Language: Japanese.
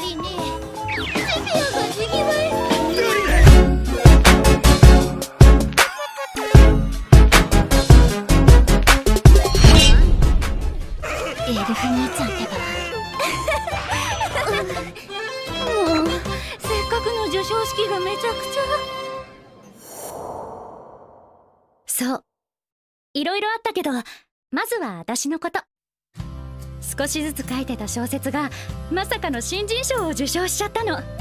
りにセピアがにぎわいエルフ兄ちゃんってばもうせっかくの授賞式がめちゃくちゃ。そう。いろいろあったけどまずは私のこと。少しずつ書いてた小説がまさかの新人賞を受賞しちゃったの。